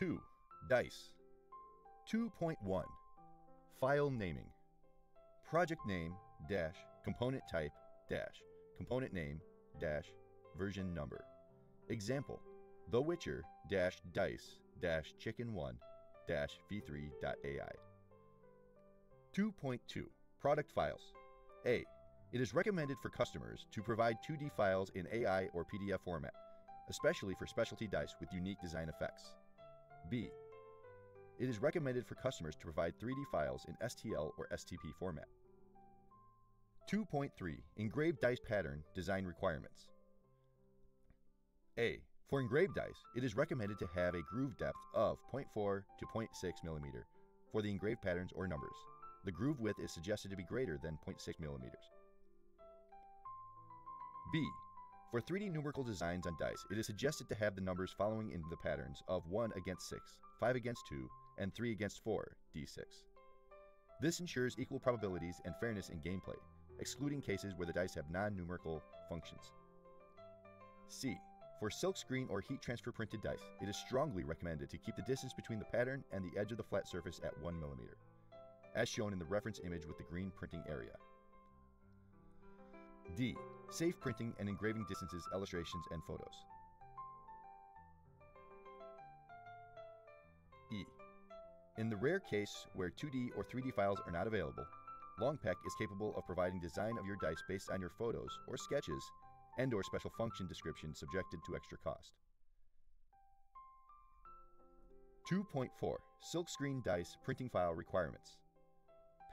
2. Dice 2.1 File naming Project name dash component type dash component name dash version number. Example The Witcher dash dice dash chicken 1 dash v3.ai. 2.2 Product files. A. It is recommended for customers to provide 2D files in AI or PDF format, especially for specialty dice with unique design effects. B. It is recommended for customers to provide 3D files in STL or STP format. 2.3 Engraved dice pattern design requirements. A. For engraved dice, it is recommended to have a groove depth of 0.4 to 0.6 mm for the engraved patterns or numbers. The groove width is suggested to be greater than 0.6 mm. B. For 3D numerical designs on dice, it is suggested to have the numbers following in the patterns of 1 against 6, 5 against 2, and 3 against 4, d6. This ensures equal probabilities and fairness in gameplay, excluding cases where the dice have non-numerical functions. C. For silkscreen or heat transfer printed dice, it is strongly recommended to keep the distance between the pattern and the edge of the flat surface at 1 mm, as shown in the reference image with the green printing area. D. Safe printing and engraving distances, illustrations, and photos. E. In the rare case where 2D or 3D files are not available, LongPack is capable of providing design of your dice based on your photos or sketches and or special function description subjected to extra cost. 2.4 Silkscreen Dice Printing File Requirements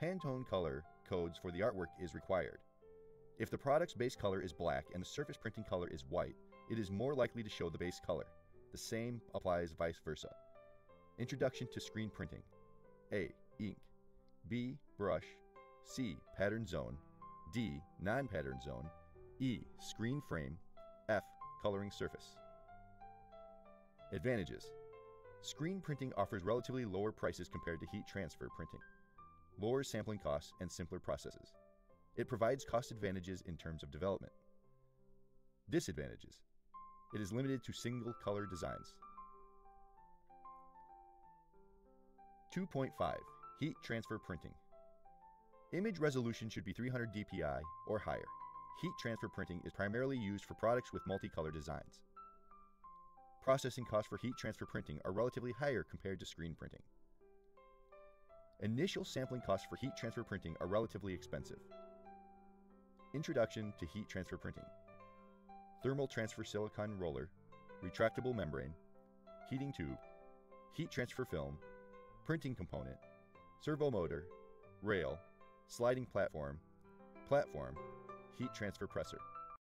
Pantone color codes for the artwork is required. If the product's base color is black and the surface printing color is white, it is more likely to show the base color. The same applies vice versa. Introduction to screen printing A. Ink B. Brush C. Pattern zone D. Non pattern zone E. Screen frame. F. Coloring surface. Advantages Screen printing offers relatively lower prices compared to heat transfer printing, lower sampling costs, and simpler processes. It provides cost advantages in terms of development. Disadvantages It is limited to single color designs. 2.5 Heat transfer printing. Image resolution should be 300 dpi or higher heat transfer printing is primarily used for products with multicolor designs. Processing costs for heat transfer printing are relatively higher compared to screen printing. Initial sampling costs for heat transfer printing are relatively expensive. Introduction to heat transfer printing Thermal transfer silicon roller, retractable membrane, heating tube, heat transfer film, printing component, servo motor, rail, sliding platform, platform, heat transfer presser.